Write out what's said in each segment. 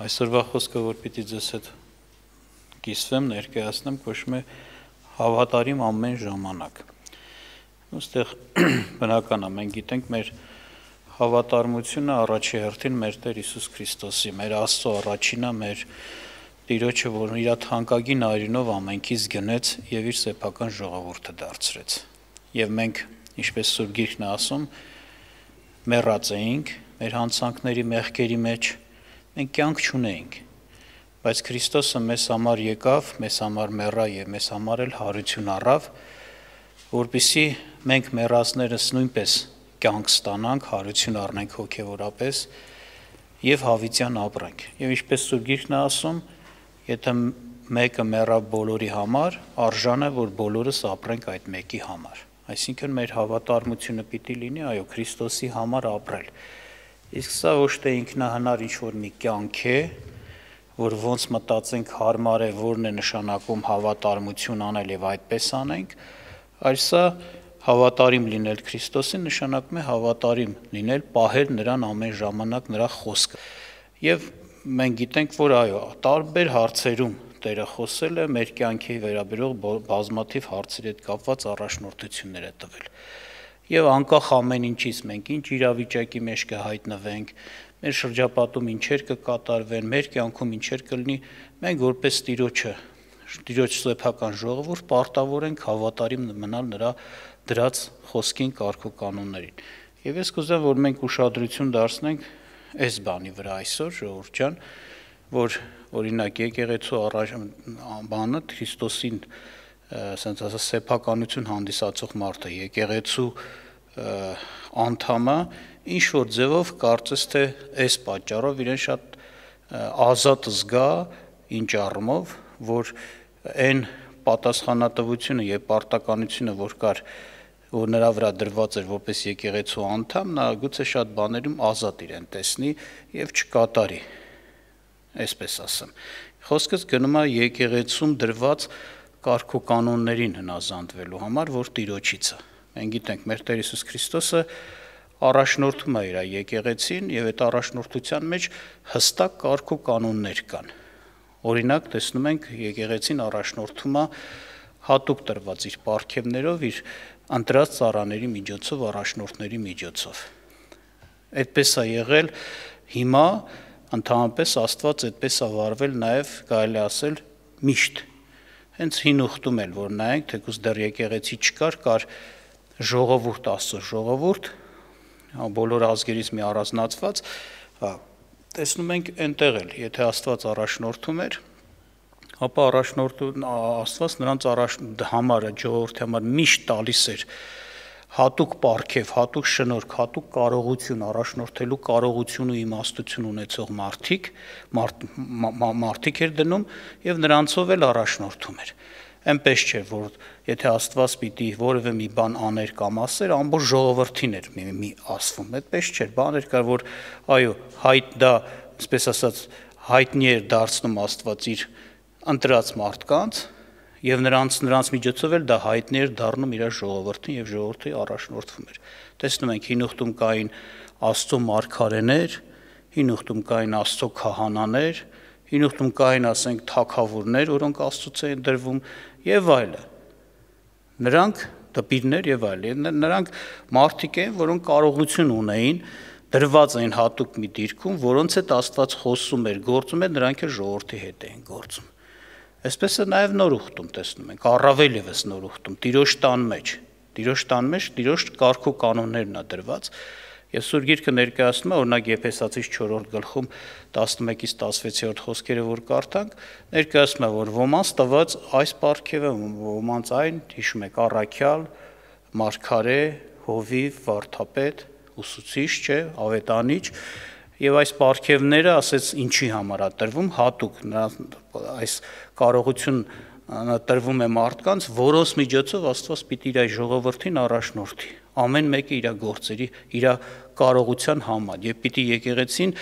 Այսօրվա խոսքը, որ պիտի ձեզ հետ կիսվեմ, ներկայացնեմ, կոչվում է հավատարիմ ամեն ժամանակ։ Ոստեղ բնական է, մենք գիտենք մեր հավատարմությունը առաջի հերթին մեր Տեր Հիսուս Քրիստոսի, մեր Աստծո առաջինը, մեր Տիրոջը, որ իր թանկագին այրինով ամենքից գնեց եւ իր սեփական ժողովուրդը դարձրեց։ Եվ մենք, ինչպես Սուրբ Գիրքն է ասում, մեռած էինք մեր հանցանքների մեղքերի մեջ, մենք կյանք չունեինք բայց Քրիստոսը մեզ համար եկավ, մեզ համար մեռա եւ մեզ համար էլ հարություն առավ, որբիսի մենք մեռածներս նույնպես կյանք ստանանք, հարություն առնենք հոգեվորապես եւ հավիտյան ապրենք։ Եվ ինչպես Սուրբ Գիրքն է ասում, եթե մեկը մեռա բոլորի համար, արժան է, որ բոլորս ապրենք այդ մեկի համար։ Այսինքն մեր հավատարմությունը պիտի լինի, այո, Քրիստոսի համար ապրել։ Իսկ սա ոչ թե ինքնահնար ինչ որ մի կյանք է, որ ոնց մտածենք հարմար է, որն է նշանակում հավատարմություն անել եւ այդպես անենք, այլ սա հավատարիմ լինել Քրիստոսին նշանակում է հավատարիմ լինել, պահել նրան ամեն ժամանակ նրա խոսքը։ Եվ մենք գիտենք, որ այո, տարբեր հարցերում Տերը խոսել է մեր կյանքի վերաբերող բազմաթիվ հարցերի հետ կապված առաջնորդություններ է տվել եւ անկախ ամեն ինչից մենք ինչ իրավիճակի մեջ կհայտնվենք, մեր շրջապատում ինչեր կկատարվեն, մեր կյանքում ինչեր կլինի, մենք որպես Տիրոջը, Տիրոջ սեփական ժողովուրդ պարտավոր ենք հավատարիմ մնալ նրա դրած խոսքին, կարգու կանոններին։ Եվ ես կուզեմ, որ մենք ուշադրություն դարձնենք այս բանի վրա այսօր, ժողովուրդ ջան, որ օրինակ եկեղեցու առաջ բանը Քրիստոսին ասենց ասած սեփականություն հանդիսացող մարդը եկեղեցու անդամը ինչ որ ձևով կարծես թե այս պատճառով իրեն շատ ազատ զգա ինչ առումով, որ այն պատասխանատվությունը եւ պարտականությունը, որ կար որ նրա վրա դրված էր որպես եկեղեցու անդամ, նա գուցե շատ բաներում ազատ իրեն տեսնի եւ չկատարի այսպես ասեմ։ Խոսքս գնում է եկեղեցում դրված կարգու կանոններին հնազանդվելու համար, որ տիրոջից է։ Մենք գիտենք, մեր Տեր Հիսուս Քրիստոսը առաջնորդում է իր եկեղեցին եւ այդ առաջնորդության մեջ հստակ կարգ ու կանոններ կան։ Օրինակ տեսնում ենք եկեղեցին առաջնորդում է հատուկ տրված իր ապարքևներով, իր ընտրած ծառաների միջոցով, առաջնորդների միջոցով։ Այդպես է եղել հիմա ընդհանրապես Աստված այդպես է վարվել նաև կարելի ասել միշտ հենց հին ուխտում էլ որ նայենք թեկուզ դեռ եկեղեցի չկար կար ժողովուրդ Աստծո ժողովուրդ, բոլոր ազգերից մի առանձնացված, հա տեսնում ենք այնտեղ էլ, եթե Աստված առաջնորդում էր, ապա առաջնորդում Աստված նրանց առաջ համարը ժողովրդի համար միշտ տալիս էր հատուկ պարգև, հատուկ շնորհք, հատուկ կարողություն առաջնորդելու կարողություն ու իմաստություն ունեցող մարդիկ, մարդիկ էր դնում եւ նրանցով էլ առաջնորդում էր այնպես չէ որ եթե Աստված պիտի որևէ մի բան աներ կամ ասեր ամբողջ ժողովրդին էր մի, մի ասվում այդպես չէ բաներ կար որ այո հայտ դա այսպես ասած հայտնի էր դարձնում Աստված իր ընտրած մարդկանց եւ նրանց նրանց միջոցով էլ դա հայտնի էր դառնում իր ժողովրդին եւ ժողովրդի առաջնորդվում էր տեսնում ենք հին ուխտում կային Աստծո մարգարեներ հին ուխտում կային Աստծո քահանաներ հին ուխտում կային ասենք թակավորներ, որոնք Աստծուց էին դրվում եւ այլը։ Նրանք դպիրներ եւ այլն, նրանք մարդիկ են, որոնք կարողություն ունեին դրված էին հատուկ մի դիրքում, որոնց հետ Աստված խոսում էր, գործում էր, նրանք էլ ժողովրդի հետ էին գործում։ Այսպես է նաև նոր ուխտում տեսնում ենք, առավել եւս նոր ուխտում, Տիրոջ տան մեջ։ Տիրոջ տան մեջ Տիրոջ կարգու կանոններն է դրված, Եվ Սուրբ Գիրքը ներկայացնում է օրինակ Եփեսացիս 4-րդ գլխում 11-ից 16-րդ խոսքերը որ կարդանք, ներկայացնում է որ ոմանց տված այս պարգևը, ոմանց այն, հիշում եք, առաքյալ, մարգարե, հովիվ, վարդապետ, ուսուցիչ, չէ, ավետանիչ, եւ այս պարգևները ասեց ինչի համար է տրվում հատուկ այս կարողություն տրվում է մարդկանց, որոնց միջոցով Աստված պիտի իր ժողովրդին առաջնորդի ամեն մեկը իր գործերի, իր կարողության համար եւ պիտի եկեղեցին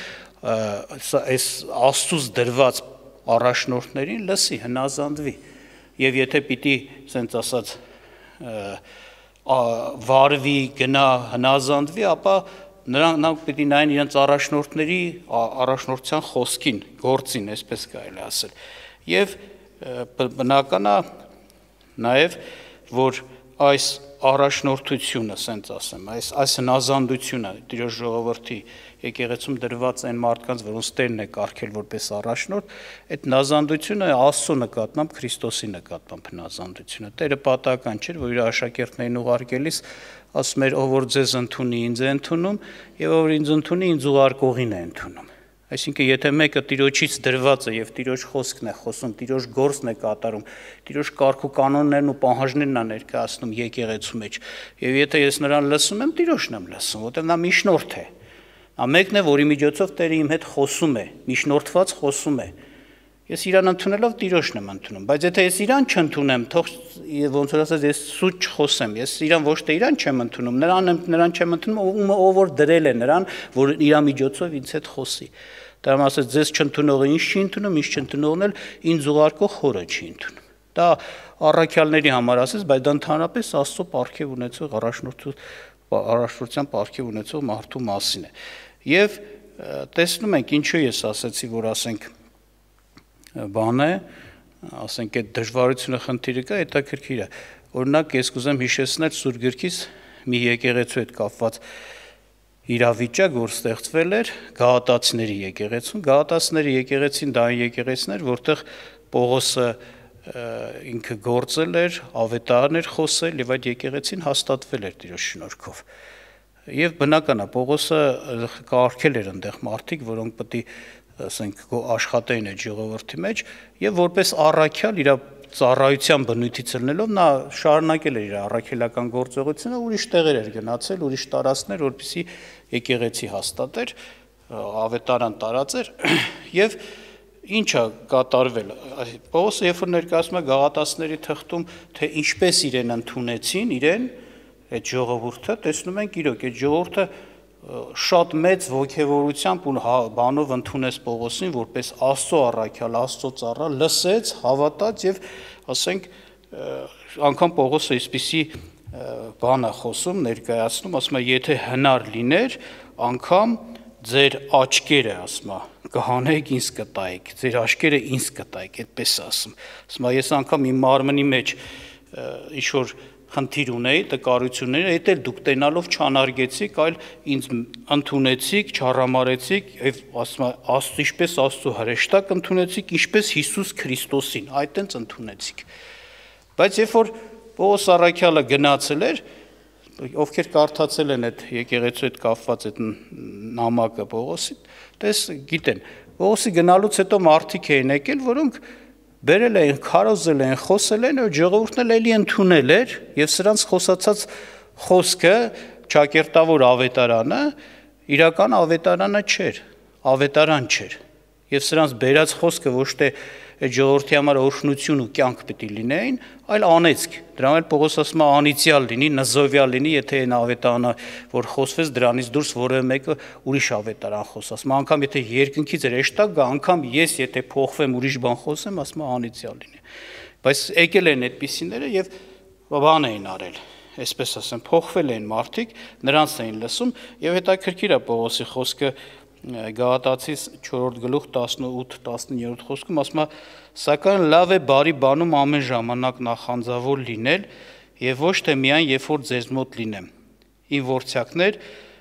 այս աստծուց դրված առաջնորդներին լսի, հնազանդվի։ Եվ եթե պիտի, ասենց ասած, վարվի, գնա, հնազանդվի, ապա նրանք նրանք պիտի նայեն իրենց առաջնորդների առաջնորդության խոսքին, գործին, այսպես կարելի ասել։ Եվ բնականա նաև որ այս առաջնորդությունը, ասենց ասեմ, այս այս հնազանդությունը Տիրոջ ժողովրդի եկեղեցում դրված այն մարդկանց, որոնց Տերն է կարգել որպես առաջնորդ, այդ հնազանդությունը Աստծո նկատմամբ Քրիստոսի նկատմամբ հնազանդությունը։ Տերը պատական չէր, որ իր աշակերտներին ուղարկելիս ասում էր, ով որ ձեզ ընդունի, ինձ է ընդունում, եւ ով ինձ ընդունի, ինձ ուղարկողին է ընդունում։ Այսինքն, եթե մեկը Տիրոջից դրված է եւ Տիրոջ խոսքն է խոսում, Տիրոջ գործն է կատարում, Տիրոջ կարգ ու կանոններն ու պահանջներն է ներկայացնում եկեղեցու մեջ, եւ եթե ես նրան լսում եմ, Տիրոջն եմ լսում, որտեղ նա միջնորդ է։ Նա մեկն է, որի միջոցով Տերը իմ հետ խոսում է, միջնորդված խոսում է։ Ես իրան ընդունելով Տիրոջն եմ ընդունում, բայց եթե ես իրան չընդունեմ, թող ոնց որ ասած ես սուտ չխոսեմ, ես իրան ոչ թե իրան չեմ ընդունում, նրան նրան չեմ ընդունում, ով որ դրել է նրան, որ իր միջոցով ինձ հետ խոսի։ Դա ասած ձեզ չընդունողը ինչ չի ընդունում, ինչ չընդունողն էլ ինձ ուղարկող խորը չի ընդունում։ Դա առաքյալների համար ասես, բայց դա ընդհանրապես Աստծո ապարքև ունեցող առաջնորդու առաջնորդության ապարքև ունեցող մարդու մասին է։ Եվ տեսնում ենք ինչու ես ասացի, որ ասենք բան է, ասենք այդ դժվարությունը խնդիրը կա, հետաքրքիր է։ Օրինակ ես կուզեմ հիշեցնել Սուրբ Գրքից մի եկեղեցու հետ կապված իրավիճակ, որ ստեղծվել էր Գաղատացիների եկեղեցուն։ Գաղատացիների եկեղեցին դա այն եկեղեցին էր, որտեղ Պողոսը ինքը գործել էր, ավետարներ խոսել եւ այդ եկեղեցին հաստատվել էր Տիրոջ շնորհքով։ Եվ բնական է, Պողոսը կարգել էր այնտեղ մարդիկ, որոնք պետք է ասենք աշխատեին այդ ժողովրդի մեջ եւ որպես առաքյալ իր ծառայության բնույթից ելնելով նա շարունակել էր իր առաքելական գործողությունը, ուրիշ տեղեր էր գնացել, ուրիշ տարածքներ, որպեսի եկեղեցի հաստատեր, ավետարան տարածեր եւ ինչա կատարվել Պողոսը երբ որ ներկայացնում է գաղատասների թղթում թե ինչպես իրեն ընդունեցին իրեն այդ ժողովուրդը տեսնում ենք իրոք այդ ժողովուրդը շատ մեծ ողջևորությամբ ու հա, բանով ընդունեց Պողոսին որպես Աստծո առաքյալ, Աստծո ծառա, լսեց, հավատաց եւ ասենք անգամ Պողոսը այսպիսի բան է խոսում, ներկայացնում, ասում է, եթե հնար լիներ, անգամ ձեր աչքերը, ասում է, կհանեիք ինձ կտայիք, ձեր աչքերը ինձ կտայիք, այդպես ասում։ Ասում է, ես անգամ իմ մարմնի մեջ ինչ որ խնդիր ունեի, տկարություններ, այդ էլ դուք տենալով չանարգեցիք, այլ ինձ ընդունեցիք, չառամարեցիք եւ ասում աստծո ինչպես աստծո հրեշտակ ընդունեցիք, ինչպես Հիսուս Քրիստոսին, այդտենց ընդունեցիք։ Բայց երբ որ Պողոս Արաքյալը գնացել էր, ովքեր կարդացել են այդ եկեղեցու հետ կապված այդ նամակը Պողոսի, տես գիտեն, Պողոսի գնալուց հետո մարդիկ էին եկել, որոնք բերել էին, քարոզել են, խոսել են, ու ժողովուրդն էլ էլի ընդունել էր, եւ սրանց խոսացած խոսքը ճակերտավոր ավետարանը իրական ավետարանը չէր, ավետարան չէր։ Եվ սրանց բերած խոսքը ոչ թե այդ ժողովրդի համար օրհնություն ու կյանք պետք է լինեին, այլ անեծք։ Դրան էլ Պողոս ասում է անիցիալ լինի, նզովյալ լինի, եթե այն ավետարանը, որ խոսվեց դրանից դուրս որևէ մեկը ուրիշ ավետարան խոս։ Ասում անգամ եթե երկնքից ռեշտակ գա, անգամ ես եթե փոխվեմ ուրիշ բան խոսեմ, ասում անիցիալ լինի։ Բայց եկել են այդպիսիները եւ բան էին արել այսպես ասեմ, փոխվել են մարդիկ, նրանց էին լսում եւ հետաքրքիր է Պողոսի խոսքը Գաղատացիս 4-րդ գլուխ 18-19-րդ խոսքում ասում է սակայն լավ է բարի բանում ամեն ժամանակ նախանձավոր լինել եւ ոչ թե միայն երբ որ ձեզ մոտ լինեմ։ Իմ ворցյակներ,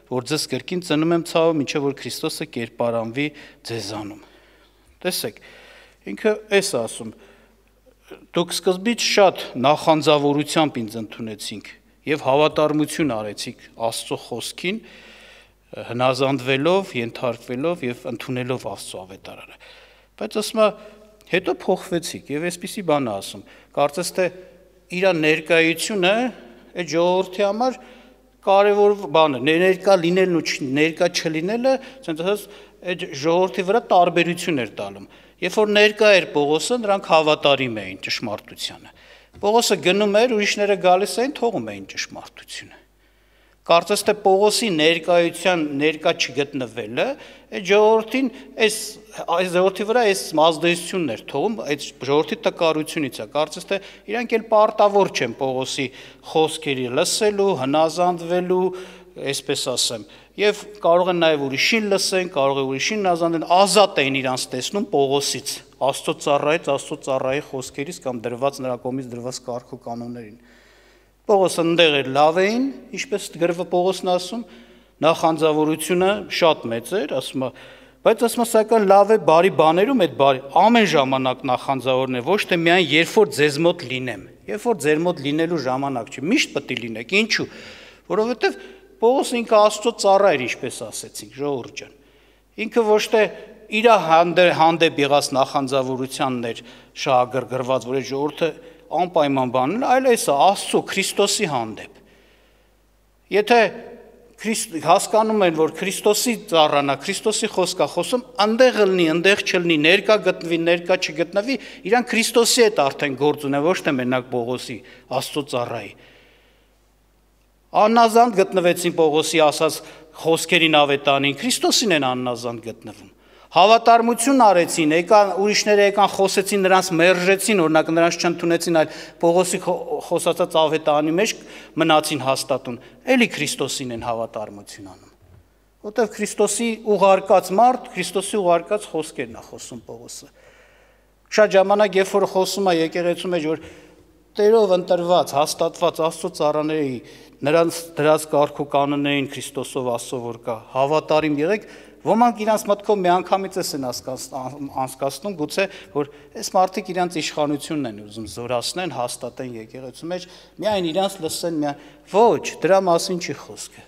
որ ձեզ կրկին ծնում եմ ցավը, ինչեւ որ Քրիստոսը կերպարանվի ձեզանում։ Տեսեք, ինքը էս ասում. դուք սկզբից շատ նախանձավորությամբ ինձ ընդունեցինք եւ հավատարմություն արեցիք Աստծո խոսքին, հնազանդվելով, ենթարկվելով եւ ընդունելով Աստծո ավետարանը։ Բայց ասում է, հետո փոխվեցիք եւ այսպիսի բան ասում։ Կարծես թե իր ներկայությունը այդ ժողովրդի համար կարևոր բան է, ներկա լինելն ու ներկա չլինելը, ասենք ասած այդ ժողովրդի վրա տարբերություն էր տալում։ Երբ որ ներկա էր Պողոսը, նրանք հավատարիմ էին ճշմարտությանը։ Պողոսը գնում էր, ուրիշները գալիս էին, թողում էին ճշմարտությունը կարծես թե Պողոսի ներկայության ներկա չգտնվելը այդ ժողովրդին այս այս ժողովրդի վրա այս ազդեցությունն էր թողում այդ ժողովրդի տկարությունից է կարծես թե իրանք էլ պարտավոր չեն Պողոսի խոսքերի լսելու հնազանդվելու այսպես ասեմ եւ կարող են նաեւ ուրիշին լսեն, կարող է ուրիշին նազանդեն, ազատ էին իրանց տեսնում Պողոսից, Աստծո ծառայից, Աստծո ծառայի խոսքերից կամ դրված նրա կողմից դրված կարգ ու կանոններին։ Պողոսը ընդեղ էր լավ էին, ինչպես գրվը Պողոսն ասում, նախանձավորությունը շատ մեծ էր, ասում է, բայց ասում է սակայն լավ է բարի բաներում այդ բարի ամեն ժամանակ նախանձավորն է, ոչ թե միայն երբ որ ձեզ մոտ լինեմ։ Երբ որ ձեր մոտ լինելու ժամանակ չի, միշտ պետք է լինեք։ Ինչու՞։ Որովհետև Պողոս ինքը Աստծո ծառա էր, ինչպես ասեցինք, ժողովուրդ ջան։ Ինքը ոչ թե իր հանդեպ եղած նախանձավորությանն էր շահագրգռված, որ այդ ժողովուրդը անպայման բանն, այլ այսա Աստծո Քրիստոսի հանդեպ։ Եթե հասկանում են, որ Քրիստոսի ծառանա, Քրիստոսի խոսքա խոսում, անդեղ լինի, անդեղ չլինի, ներկա գտնվի, ներկա չգտնվի, իրան Քրիստոսի հետ արդեն գործ ունեն, ոչ թե մենակ Պողոսի, Աստծո ծառայի։ Աննազանդ գտնվեցին Պողոսի ասած խոսքերին ավետանին, Քրիստոսին են աննազանդ գտնվում։ Հավատարմություն արեցին, եկան ուրիշները եկան խոսեցին նրանց մերժեցին, օրինակ նրանց չընդունեցին, այլ Պողոսի խոսածած ավետանի մեջ մնացին հաստատուն։ Էլի Քրիստոսին են հավատարմություն անում։ Որտեվ Քրիստոսի ուղարկած մարդ, Քրիստոսի ուղարկած խոսքերն է խոսում Պողոսը։ Շատ ժամանակ երբ որ խոսում է եկեղեցու մեջ, որ Տերով ընտրված, հաստատված Աստծո ծառաների նրանց դրած կարգ ու կանոններին Քրիստոսով Աստծո որ կա, հավատարիմ եղեք, ոմանք իրանց մտքով միանգամից էս են անցկացնում, գուցե որ այս մարդիկ իրանց իշխանությունն են ուզում զորացնեն, հաստատեն եկեղեցու մեջ, միայն իրանց լսեն, միայն ոչ, դրա մասին չի խոսքը։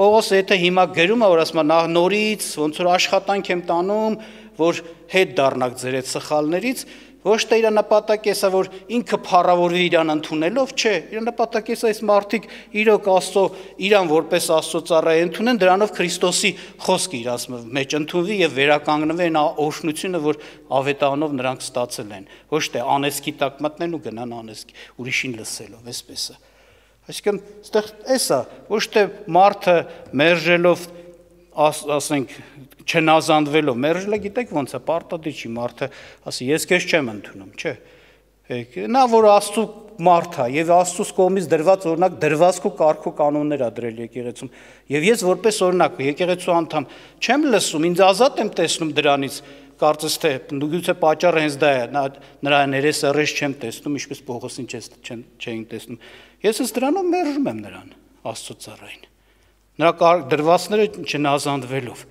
Պողոսը եթե հիմա գրում է, որ ասում է նա նորից ոնց որ աշխատանք եմ տանում, որ հետ դառնաք ձեր այդ սխալներից, Ոչ թե իր նպատակը է, որ ինքը փառավորվի իրան ընդունելով, չէ, իր նպատակը է այս մարդիկ իրոք Աստծո իրան որպես Աստծո ծառայ ընդունեն, դրանով Քրիստոսի խոսքը իրաց մեջ ընդունվի եւ վերականգնվի այն օշնությունը, որ ավետանով նրանք ստացել են։ Ոչ թե անեսքի տակ մտնեն ու գնան անեսքի, ուրիշին լսելով, այսպես է։ Այսինքն, այստեղ էսա, ոչ թե մարդը մերժելով աս, ասենք չնազանդվելով մերժելը գիտեք ոնց է պարտադիր չի մարդը ասի ես քեզ չեմ ընդունում չէ նա որ աստծո մարդ է եւ աստծուց կողմից դրված օրինակ դրվածք ու կարգ ու կանոններ ա դրել եկեղեցում եւ ես որպես օրինակ եկեղեցու անդամ չեմ լսում ինձ ազատ եմ տեսնում դրանից կարծես թե գուցե պատճառը հենց դա է նրա ներեսերես չեմ տեսնում ինչպես Պողոսին չէին տեսնում ես ըստ դրանով մերժում եմ նրան աստծո ծառային նրա դրվածները չնազանդվելով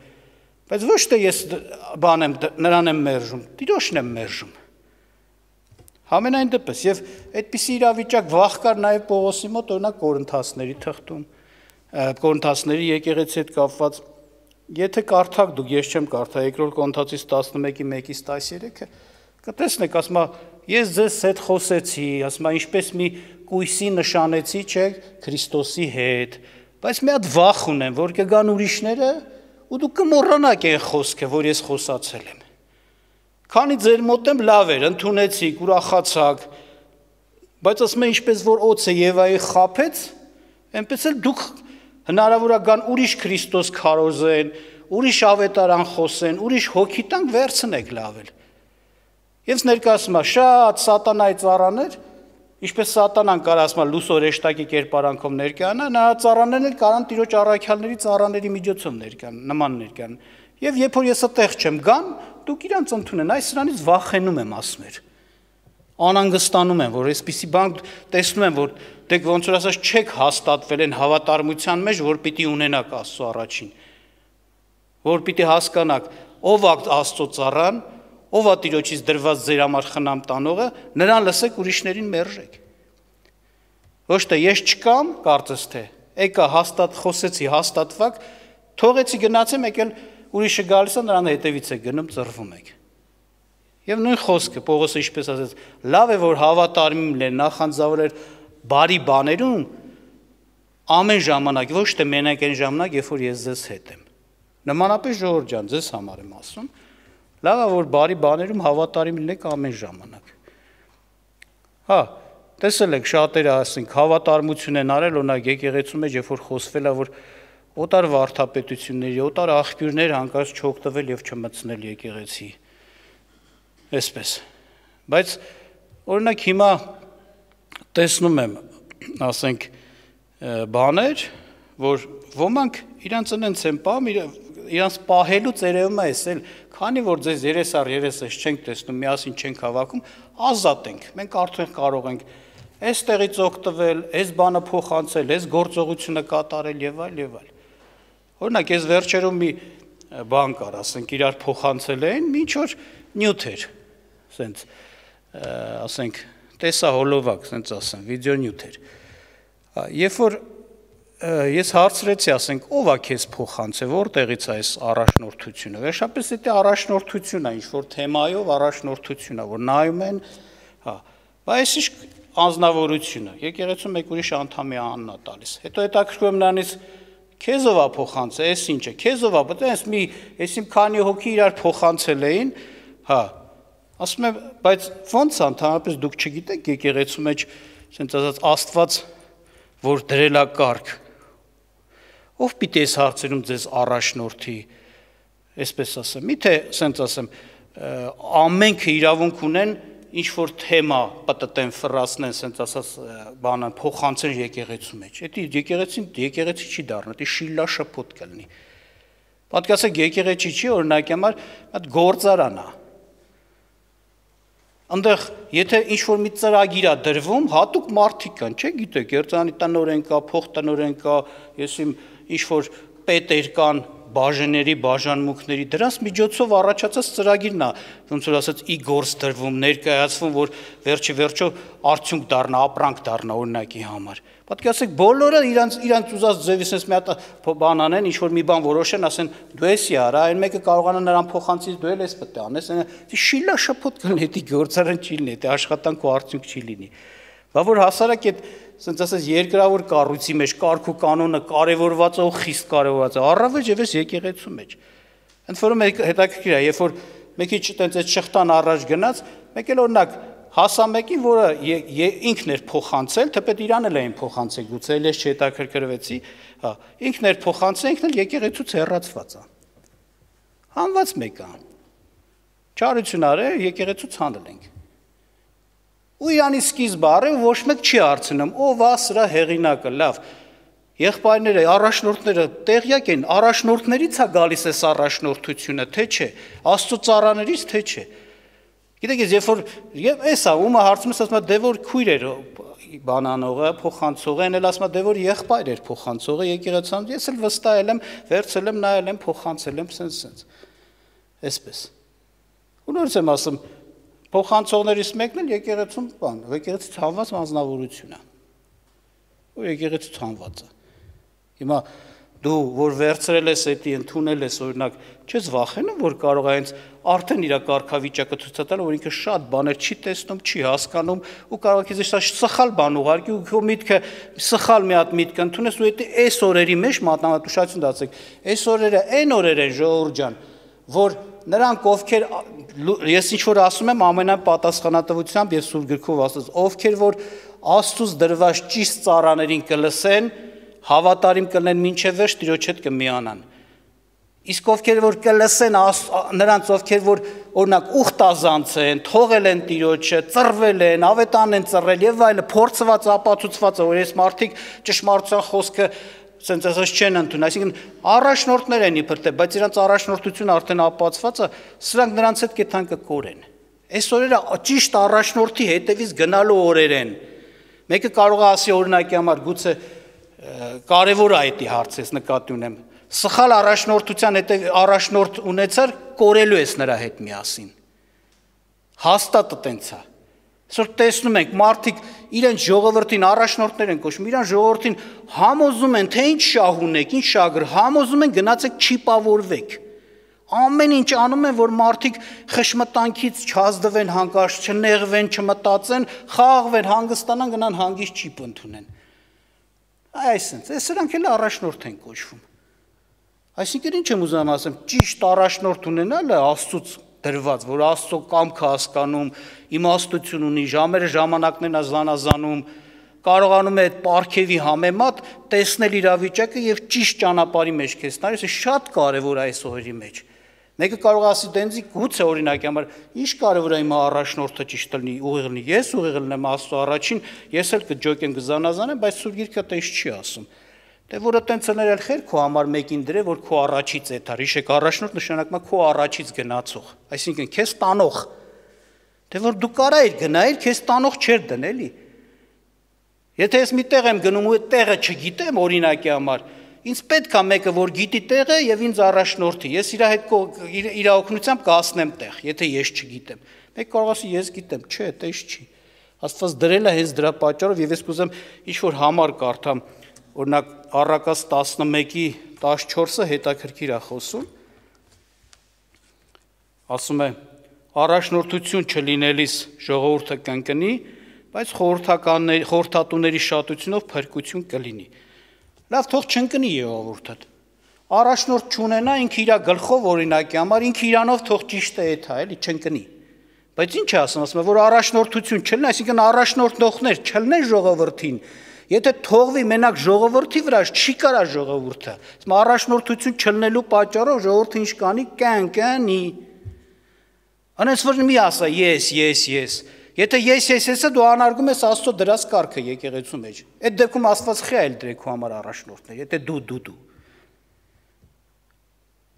Բայց ոչ թե ես բան եմ նրան եմ մերժում, Տիրոջն եմ մերժում։ Համենայն դեպս եւ այդպիսի իրավիճակ վախ կար նաեւ Պողոսի մոտ օրինակ Կորինթասների թղթում, Կորինթասների եկեղեցի հետ կապված Եթե կարդաք դուք, ես չեմ կարդա, երկրորդ կոնթացից 11-ի 1-ից 13-ը, կտեսնեք, ասում է, ես ձեզ հետ խոսեցի, ասում է, ինչպես մի կույսի նշանեցի, չէ, Քրիստոսի հետ, բայց մի հատ վախ ունեմ, որ կգան ուրիշները, ու դուք կմոռանաք այն խոսքը, որ ես խոսացել եմ։ Քանի ձեր մոտեմ լավ էր, ընդունեցիք, ուրախացաք, բայց ասում եմ ինչպես որ օծը Եվայի խափեց, այնպես էլ դուք հնարավոր է գան ուրիշ Քրիստոս քարոզեն, ուրիշ ավետարան խոսեն, ուրիշ հոգի տանք վերցնեք լավ էլ։ Ես ներկայացում եմ շատ սատանայի ծառաներ, Ինչպես սատանան կար ասма լուսորեշտակի կերպարանքով ներկայանա, նա ծառաներն էլ կարան տիրոջ առաքյալների ծառաների միջոցով ներկան, նման ներկան։ Եվ երբ որ ես այդտեղ չեմ գան, դուք իրանց ընդունեն, այս սրանից վախենում եմ ասում էր։ Անանգստանում եմ, որ այսպիսի բան տեսնում եմ, որ դեք ոնց որ ասած չեք հաստատվել են հավատարմության մեջ, որ պիտի ունենաք Աստծո առաջին։ Որ պիտի հասկանաք ով Աստծո ծառան, ով է Տիրոջից դրված ձեր համար խնամ տանողը, նրան լսեք ուրիշներին մերժեք։ Ոչ թե ես չկամ, կարծես թե, եկա հաստատ խոսեցի, հաստատվակ, թողեցի գնացեմ, եկել ուրիշը գալիս է նրան հետևից է գնում, ծրվում եք։ Եվ նույն խոսքը Պողոսը ինչպես ասեց, լավ է որ հավատարիմ լիներ, նախանձավորեր բարի բաներում ամեն ժամանակ, ոչ թե մենակ այն ժամանակ, երբ որ ես ձեզ հետ եմ։ Նմանապես ժողովուրդ ջան, ձեզ համար եմ ասում, Լավ է որ բարի բաներում հավատարիմ լինեք ամեն ժամանակ։ Հա, տեսել եք շատերը ասենք հավատարմություն են արել օրինակ եկեղեցու մեջ, երբ որ խոսվել է որ օտար վարդապետությունների, օտար աղբյուրներ հանկարծ չօգտվել եւ չմտցնել եկեղեցի։ Այսպես։ Բայց օրինակ հիմա տեսնում եմ, ասենք, բաներ, որ ոմանք իրանց ընենց են պահում, իրանց պահելու ծերևում է էսել, քանի որ ձեզ 30 առ 30 չենք տեսնում, միասին չենք հավաքում, ազատ ենք։ Մենք արդեն կարող ենք այստեղից օգտվել, այս բանը փոխանցել, այս գործողությունը կատարել եւ այլ եւ այլ։ Օրինակ, ես վերջերում մի բան կար, ասենք իրար փոխանցել էին, ինչ որ նյութ էր, ասենք, ասենք, տեսահոլովակ, ասենք ասեմ, վիդեո նյութ էր։ Երբ որ ես հարցրեցի, ասենք, ով է քեզ փոխանցել, որտեղից է այս առաջնորդությունը։ Վերջապես դա առաջնորդություն է, ինչ որ թեմայով առաջնորդություն է, որ նայում են, հա, բայց ինչ անznավորությունը։ Եկեղեցու մեկ ուրիշ անդամի է տալիս։ Հետո հետաքրքրում նրանից քեզով է փոխանցել, այս ինչ է, քեզով է, բայց մի, այս իմ քանի հոգի իրար փոխանցել էին, հա։ Ասում եմ, բայց ո՞նց է, ընդհանրապես դուք չգիտեք եկեղեցու մեջ, ասենց ասած Աստված որ դրելա կարգ ով պիտի այս հարցերում ձեզ առաջնորդի այսպես ասեմ միթե ասենց ասեմ ամենքը իրավունք ունեն ինչ որ թեմա պատտեն ֆրասնեն ասենց ասած բանը փոխանցեն եկեղեցու մեջ դա եկեղեցին եկեղեցի չի դառնա դա շիլա շփոթ կլինի պատկասեք եկեղեցի չի օրինակ համար այդ գործարան է Այնտեղ եթե ինչ որ մի ծրագիր է դրվում, հատուկ մարդիկ կան, չէ՞ գիտեք, երցանի տնորեն կա, փող տնորեն կա, ես իմ ինչ որ պետեր կան, բաժաների, բաժանմունքների դրանց միջոցով առաջացած ծրագիրն է, ոնց որ ասած ի գործ դրվում, ներկայացվում, որ վերջի վերջո արդյունք դառնա, ապրանք դառնա օրինակի համար։ Պատկերացեք, բոլորը իրանց իրանց ուզած ձևից էս մի հատ բան անեն, ինչ որ մի բան որոշեն, ասեն դու էսի արա, այն մեկը կարողանա նրան փոխանցից դու ես պետք է անես, այն շիլա շփոթ կլինի, դի գործարան չի լինի, դե աշխատանք ու արդյունք չի լինի։ Բա որ հասարակ այդ ասենց ասես երկրավոր կառույցի մեջ կարգ ու կանոնը կարևորված է ու խիստ կարևորված է, առավել եւս եկեղեցու մեջ։ Ընդ որում հետաքրքիր է, երբ որ մի քիչ տենց այդ շղթան առաջ գնաց, մեկ էլ օրինակ հասա մեկին, որը ինքն էր փոխանցել, թեպետ իրան էլ էին փոխանցել, գուցե էլ ես չհետաքրքրվեցի, հա, ինքն էր փոխանցել, ինքն էլ եկեղեցուց հեռացված է։ Հանված մեկը։ Չարություն արել, եկեղեցուց հանել ենք։ Ու իրանի սկիզբ առը ոչ մեկ չի հարցնում, ով է սրա հեղինակը, լավ։ Եղբայրները, առաջնորդները տեղյակ են, առաջնորդներից է գալիս այս առաջնորդությունը, թե չէ, Աստծո ծառաներից թե չէ։ Գիտեք, ես երբ որ եւ էսա ումը հարցում ես, ասում եմ, դե որ քույր էր բանանողը, փոխանցողը, այն էլ ասում եմ, դե որ եղբայր էր փոխանցողը, եկեղեցան, ես էլ վստահել եմ, վերցել եմ, նայել եմ, փոխանցել եմ, սենց սենց։ Այսպես։ Ու նորից եմ ասում, Փոխանցողներից մեկն էլ եկեղեցում բան, եկեղեցից հանված անznավորություն է։ Ու եկեղեցից հանված է։ Հիմա դու որ վերցրել ես էդի ընդունել ես օրինակ չես վախենում որ կարող է հենց արդեն իր կարգավիճակը ցույց տալ որ ինքը շատ բաներ չի տեսնում, չի հասկանում ու կարող է քեզ սա սխալ բան ուղարկի ու քո միտքը սխալ մի հատ միտք ընդունես ու դա այս օրերի մեջ մատնատուշացություն դասեք։ Այս օրերը այն օրեր են ժողովուրդ ջան, որ նրանք ովքեր ես ինչ որ ասում եմ ամենապատասխանատվությամբ եւ սուր գրքով ասած ովքեր որ Աստծուց դրված ճիշտ ծառաներին կլսեն հավատարիմ կլինեն մինչև վերջ Տիրոջ հետ կմիանան իսկ ովքեր որ կլսեն նրանց ովքեր որ օրինակ ուխտազանց են, թողել են Տիրոջը, ծռվել են, ավետան են ծռել եւ այլը, փորձված, ապացուցված է, որ այս մարդիկ ճշմարտության խոսքը սենց ասած չեն ընդուն, այսինքն առաջնորդներ են իբր թե, բայց իրանց առաջնորդությունը արդեն ապացված է, սրանք նրանց հետ կեթան կկորեն։ Այս օրերը ճիշտ առաջնորդի հետևից գնալու օրեր են։ Մեկը կարող է ասի օրինակի համար գուցե կարևոր է այդ հարցես նկատի ունեմ։ Սխալ առաջնորդության հետև առաջնորդ ունեցար կորելու ես նրա հետ միասին։ Հաստատը տենց է։ Այսօր տեսնում ենք մարդիկ իրենց ժողովրդին առաջնորդներ են կոչում, իրան ժողովրդին համոզում են, թե ինչ շահ ունեք, ինչ շագր, համոզում են գնացեք չիպավորվեք։ Ամեն ինչ անում են, որ մարդիկ խշմտանքից չազդվեն, հանկարծ չնեղվեն, չմտածեն, խաղաղվեն, հանգստանան, գնան հանգիստ չիպ ընդունեն։ Այսինքն, այս սրանք էլ առաջնորդ են կոչվում։ Այսինքն ինչ եմ ուզում ասեմ, ճիշտ առաջնորդ ունենալը Աստծոց դրված, որ Աստծո կամքը հասկանում, իմաստություն ունի, ժամերը ժամանակներն ազանազանում, կարողանում է այդ պարքևի համեմատ տեսնել իրավիճակը եւ ճիշտ ճանապարհի մեջ քեզ տալ, դա շատ կարեւոր է այս օրերի մեջ։ Մեկը կարող ասի դենձի գուցե օրինակի համար ինչ կարևոր է իմ առաջնորդը ճիշտ լինի, ուղիղ լինի։ Ես ուղիղ լինեմ Աստծո առաջին, ես էլ կջոկեմ կզանազանեմ, բայց Սուրբ Գիրքը ինչ չի ասում։ Դե որը տենց ներել խեր քո համար մեկին դրե, որ քո առաջից էթար, իշեք առաջնորդ նշանակում է քո առաջից գնացող, այսինքն քեզ տանող։ Դե որ դու կարայիր գնայիր, քեզ տանող չեր դնելի։ Եթե ես մի տեղ եմ գնում ու այդ տեղը չգիտեմ օրինակի համար, ինձ պետք է մեկը, որ գիտի տեղը եւ ինձ առաջնորդի։ Ես իր հետ իր, օգնությամբ կհասնեմ տեղ, եթե ես չգիտեմ։ Մեկ կարող ասի ես գիտեմ, չէ, տես չի։ Աստված դրել է հենց դրա պատճառով եւ ես կուզեմ ինչ որ համար կարդամ, օրինակ առակաս 11-ի 14-ը հետաքրքիր է խոսում։ Ասում է առաջնորդություն չլինելիս ժողովուրդը կընկնի, բայց խորհրդականների խորհրդատուների շատությունով փրկություն կլինի։ Լավ, թող չընկնի Եհովուրդը։ Առաջնորդ չունենա ինքը իր գլխով օրինակի համար ինքը իրանով թող ճիշտ է դա, էլի չընկնի։ Բայց ինչ է ասում, ասում է, որ առաջնորդություն չլինի, այսինքն առաջնորդողներ չլինեն ժողովրդին։ Եթե թողվի մենակ ժողովրդի վրա, չի կարա ժողովուրդը։ Ասում առաջնորդություն չլինելու պատճառով ժողովուրդը ինչ կանի, կան կանի։ Անես որ մի ասա, ես, ես, ես։ Եթե ես ես եսը դու անարգում ես Աստծո դրած կարգը եկեղեցու մեջ։ Այդ դեպքում Աստված խի այլ դրեք ու համար առաջնորդներ, եթե դու դու դու։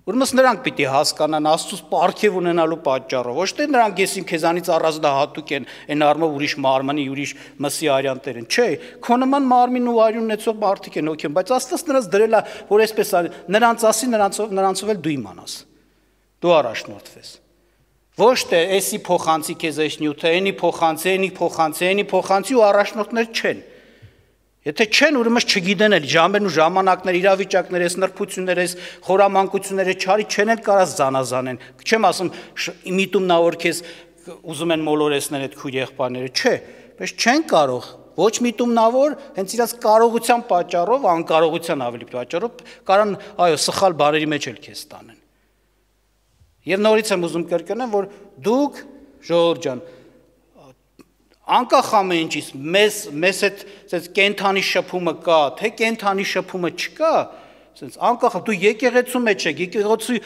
Ուրեմն նրանք պիտի հասկանան Աստծուց ապարքև ունենալու պատճառը, ոչ թե նրանք ես իմ քեզանից առանձնահատուկ են, այն առումով ուրիշ մարմնի, ուրիշ մսի արյանտեր են։ Չէ, քո նման մարմին ու արյուն ունեցող մարդիկ են օքեն, բայց Աստված նրանց դրել է, որ այսպես նրանց ասի, նրանցով նրանցով էլ դու իմանաս։ Դու առաջնորդվես։ Ոչ թե էսի փոխանցի քեզ այս նյութը, այնի փոխանցի, այնի փոխանցի, այնի փոխանցի ու առաջնորդներ չեն։ Եթե չեն, ուրեմն չգիտեն էլ ժամերն ու ժամանակներ, իրավիճակներ, այս նրբություններ, այս խորամանկությունները չարի չեն էլ կարած զանազանեն։ Չեմ ասում միտումնա որ քեզ ուզում են մոլորեսնել այդ քույր եղբայրները, չէ, բայց չեն կարող ոչ միտումնավոր, հենց իրաց կարողության պատճառով, անկարողության ավելի պատճառով կարան, այո, սխալ բարերի մեջ էլ քեզ տանեն։ Եվ նորից եմ ուզում կրկնեմ, որ դուք ժողովուրդ ջան, անկախ ամեն ինչից մեզ մեզ այդ ասես կենթանի շփումը կա, թե կենթանի շփումը չկա, ասես անկախ դու եկեղեցու մեջ ես, եկեղեցու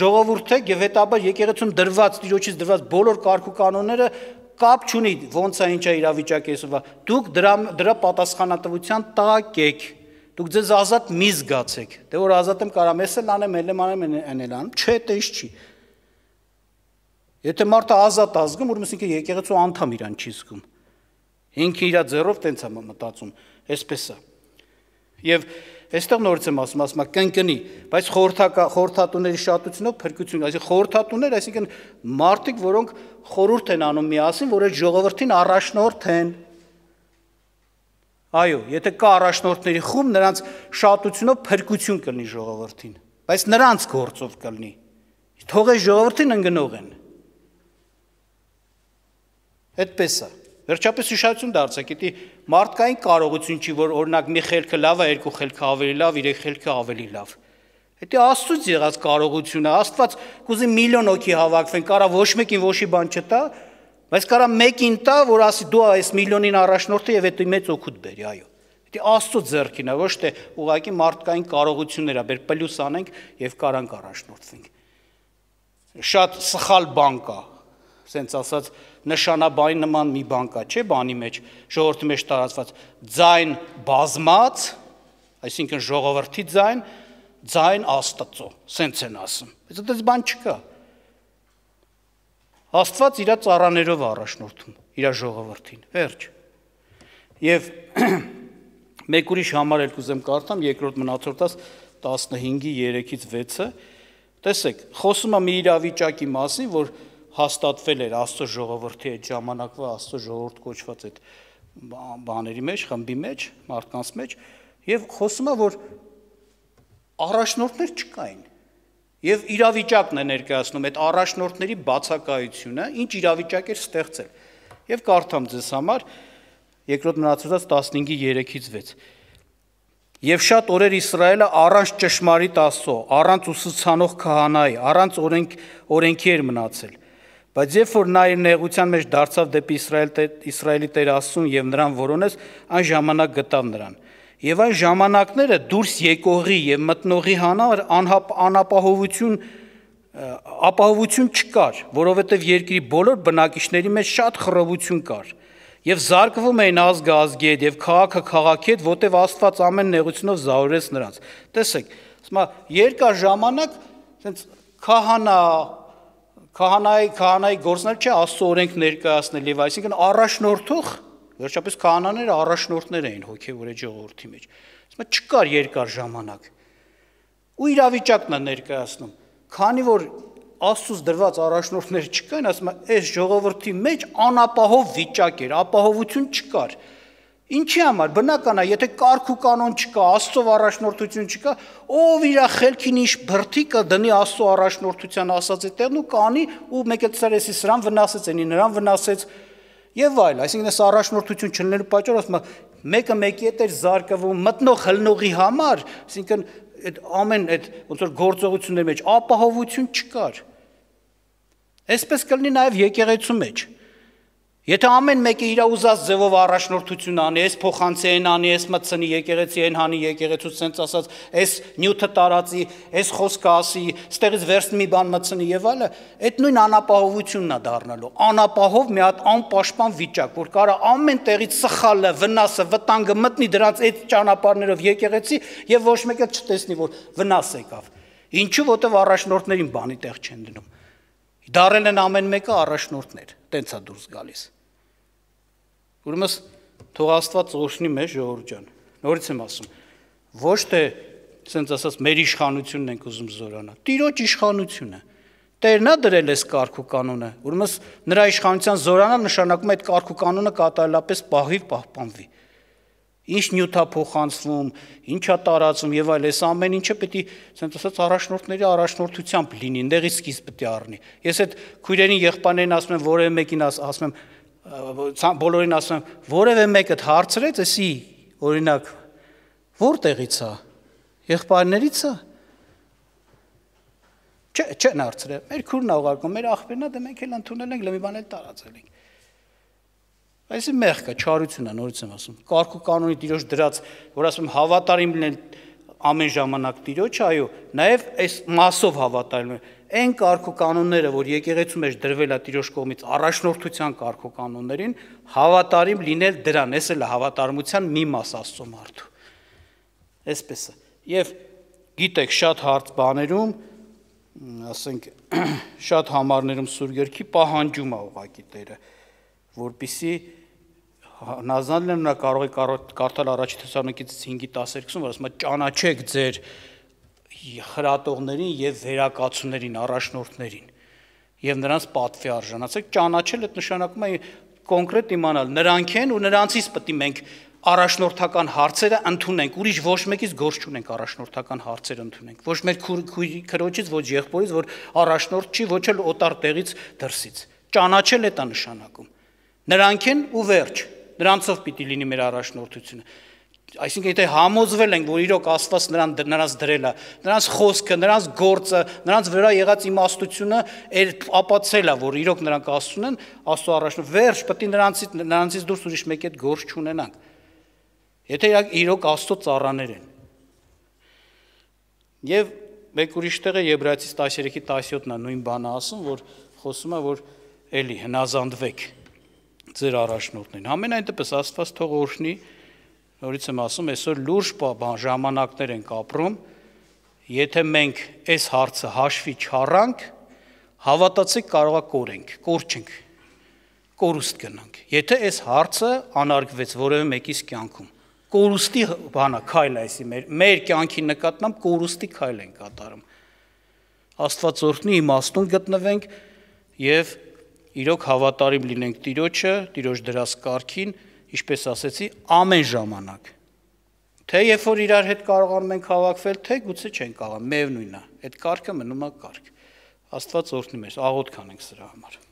ժողովուրդ եք եւ հետաբար եկեղեցուն դրված, Տիրոջից դրված բոլոր կարգ ու կանոնները կապ չունի ոնց է ինչա իրավիճակը այսօր։ Դուք դրա դրա պատասխանատվության տակ եք։ Դուք ձեզ ազատ մի զգացեք։ Դե որ ազատ եմ կարամ ես էլ անեմ, ելեմ անեմ, անել ան։ Չէ, տես չի։ Եթե մարդը ազատ ազգում, ուրեմն ինքը եկեղեցու անդամ իրան չի զգում։ Ինքը իր ձեռով տենց է մտածում, այսպես է։ Եվ այստեղ նորից եմ ասում, ասում եմ կնկնի, բայց խորհրդակա խորհրդատուների շատությունով փրկություն, այսինքն խորհրդատուներ, այսինքն մարդիկ, որոնք խորհուրդ են անում միասին, որ այդ ժողովրդին առաջնորդ են։ Այո, եթե կա առաջնորդների խումբ, նրանց շատությունով փրկություն կլինի ժողովրդին, բայց նրանց գործով կլինի։ Թող է ժողովրդին ընկնող են։ Այդպես է։ Վերջապես հիշեցություն դարձեք, դի մարդկային կարողություն չի, որ օրինակ մի խելքը լավ է, երկու խելքը ավելի լավ, երեք խելքը ավելի լավ։ Դա Աստծուց եղած կարողություն է։ Աստված կուզի միլիոն հոգի հավաքվեն, կարա ոչ մեկին ոչի բան չտա, բայց կարա մեկին տա, որ ասի դու այս միլիոնին առաջնորդը եւ այդ մեծ օգուտ բերի, այո։ Դա Աստծո ձեռքին է, ոչ թե ուղակի մարդկային կարողություններ է, բեր պլյուս անենք եւ կարանք առաջնորդվենք։ Շատ սխալ բան կա, սենց ասած նշանաբանի նման մի բան կա, չէ, բանի մեջ, ժողովրդի մեջ տարածված ձայն բազմած, այսինքն ժողովրդի ձայն, ձայն Աստծո, սենց են ասում։ Բայց այդպես բան չկա։ Աստված իր ծառաներով առաջնորդում իր ժողովրդին։ Վերջ։ Եվ մեկ ուրիշ համար էլ կուզեմ կարդամ երկրորդ մնացորդած 15-ի 3-ից 6-ը։ Տեսեք, խոսում է մի իրավիճակի մասին, որ հաստատվել էր Աստծո ժողովրդի այդ ժամանակվա Աստծո ժողովուրդ կոչված այդ բաների մեջ, խմբի մեջ, մարդկանց մեջ եւ խոսում է որ առաջնորդներ չկային։ Եվ իրավիճակն է ներկայացնում այդ առաջնորդների բացակայությունը, ինչ իրավիճակ էր ստեղծել։ Եվ կարդամ ձեզ համար երկրորդ մնացած 15-ի 3-ից 6 Եվ շատ օրեր Իսրայելը առանց ճշմարիտ Աստծո, առանց ուսուցանող քահանայի, առանց օրենք օրենքի էր մնացել։ Բայց երբ որ նա իր նեղության մեջ դարձավ դեպի Իսրայել Իսրայելի Տեր Աստծուն եւ նրան որոնեց, այն ժամանակ գտավ նրան։ Եվ այն ժամանակները դուրս եկողի եւ մտնողի հանար անհապ անապահովություն ապահովություն չկար, որովհետեւ երկրի բոլոր բնակիչների մեջ շատ խռովություն կար։ եւ զարկվում էին ազգը ազգի հետ եւ քաղաքը քաղաքի հետ, որտեվ Աստված ամեն նեղությունով զաուրեց նրանց։ Տեսեք, ասма երկար ժամանակ ասենց քահանա քահանայի քահանայի գործներ չէ Աստծո օրենք ներկայացնել եւ այսինքն առաջնորդող վերջապես քահանաները առաջնորդներ էին հոգեվոր ժողովրդի մեջ։ Ասма չկար երկար ժամանակ։ Ու իրավիճակն է ներկայացնում։ Քանի որ Աստծուց դրված առաջնորդներ չկային, ասում եմ, այս ժողովրդի մեջ անապահով վիճակ էր, ապահովություն չկար։ Ինչի համար? Բնական է, եթե կարգ ու կանոն չկա, Աստծո առաջնորդություն չկա, ով իր խելքին ինչ բրթիկը դնի Աստծո առաջնորդության ասած է տեղն ու կանի ու մեկ էլ ցարեսի սրան վնասեց, այնի նրան վնասեց եւ այլ, այսինքն այս առաջնորդություն չլինելու պատճառով ասում մեկը մեկի հետ էր զարկվում մտնող հլնողի համար, այսինքն այդ ամեն այդ ոնց որ գործողությունների մեջ ապահովություն չկար։ Այսպես կլինի նաև եկեղեցու մեջ։ Եթե ամեն մեկը իր ուզած ձևով առաջնորդություն անի, այս փոխանցի են անի, այս մտցնի եկեղեցի են հանի եկեղեցու sense ասած, այս նյութը տարածի, այս խոսքը ասի, ստեղից վերցնի մի բան մտցնի եւ այլը, այդ նույն անապահովությունն է դառնալու։ Անապահով մի հատ անպաշտպան վիճակ, որ կարա ամեն տեղից սխալը, վնասը, վտանգը մտնի դրանց այդ ճանապարհներով եկեղեցի եւ ոչ մեկը չտեսնի, որ վնաս եկավ։ Ինչու՞ որտեվ առաջնորդներին բանի տեղ չեն դնում Դարել են ամեն մեկը առաջնորդներ, տենց է դուրս գալիս։ Ուրեմն թող Աստված օշնի մեր ժողովուրդ ջան։ Նորից եմ ասում, ոչ թե ասենց ասած մեր իշխանությունն ենք ուզում զորանալ։ Տիրոջ իշխանությունը։ Տերն է դրել այս կարգ ու կանոնը։ Ուրեմն նրա իշխանության զորանալ նշանակում է այդ կարգ ու կանոնը կատարելապես պահվի, պահպանվի ինչ նյութա փոխանցվում, ինչա տարածում եւ այլ, այս ամեն ինչը պետք է, ասենք ասած առաջնորդների առաջնորդությամբ լինի, ընդեղից սկիզբ պետք է առնի։ Ես այդ քույրերին եղբայրներին ասում եմ, որևէ մեկին ասում եմ, բոլորին ասում եմ, որևէ մեկը հարցրեց, էսի օրինակ որտեղից է։ Եղբայրներից է։ Չէ, չեն հարցրել։ Մեր քուրն է ուղարկում, մեր աղբերն է, դե մենք էլ ընդունել ենք, լեմի բան էլ տարածել ենք։ Այսի մեղք է, չարություն է, նորից եմ ասում։ Կարգ ու կանոնի տիրոջ դրած, որ ասում հավատարիմ լինել ամեն ժամանակ տիրոջ, այո, նաև այս մասով հավատարիմ է։ Այն կարգ ու կանոնները, որ եկեղեցու մեջ դրվել է տիրոջ կողմից առաջնորդության կարգ ու կանոններին, հավատարիմ լինել դրան, էս էլ հավատարմության մի մաս Աստծո մարդու։ Այսպես է։ Եվ գիտեք, շատ հարց բաներում, ասենք, շատ համարներում սուրգերքի պահանջում է ուղակի Տերը, որpիսի հնազանդն նա կարող է կարդալ առաջի Թեսալոնիկից 5-ի 12-ում, որ ասում է ճանաչեք ձեր խրատողներին եւ վերակացուներին, առաջնորդներին եւ նրանց պատվի արժանացեք։ Ճանաչել այդ նշանակում է կոնկրետ իմանալ. Նրանք են ու նրանցից պետք է մենք առաջնորդական հարցերը ընդունենք, ուրիշ ոչ մեկից գործ չունենք առաջնորդական հարցեր ընդունենք։ Ոչ մեր քրոջից, ոչ եղբորից, որ առաջնորդ չի, ոչ էլ օտար տեղից դրսից։ Ճանաչել է դա նշանակում։ Նրանք են ու վերջ նրանցով պիտի լինի մեր առաջնորդությունը։ Այսինքն եթե համոզվել ենք, որ իրոք Աստված նրան նրանց դրել է, նրանց խոսքը, նրանց գործը, նրանց վրա եղած իմաստությունը ապացել է, որ իրոք նրանք Աստծուն են, Աստծո առաջնորդ վերջ պետք է նրանցից նրանցից դուրս ուրիշ մեկի հետ գործ չունենանք։ Եթե իրոք Աստծո ծառաներ են։ Եվ մեկ ուրիշ տեղը Եբրայեցիս 13-ի 17-ն է նույն բանը ասում, որ խոսում է, որ էլի հնազանդվեք ձեր առաջնորդներին։ Ամենայն դեպս Աստված թող օրհնի, նորից եմ ասում, այսօր լուրջ բան ժամանակներ ենք ապրում, եթե մենք այս հարցը հաշվի չառանք, հավատացեք կարողա կորենք, կորչենք, կորուստ գնանք։ Եթե այս հարցը անարգվեց որևէ մեկիս կյանքում, կորուստի բանա քայլ այսի մեր մեր կյանքի նկատմամբ կորուստի քայլ են կատարում։ Աստված օրհնի իմաստուն գտնվենք եւ իրոք հավատարիմ լինենք Տիրոջը, Տիրոջ դրած կարգին, ինչպես ասեցի, ամեն ժամանակ։ Թե երբ որ իրար հետ կարողանում ենք հավաքվել, թե գուցե չենք կարող, միևնույնն է։ Այդ կարգը մնում է կարգ։ Աստված օրհնի մեզ, աղոթ կանենք սրա համար։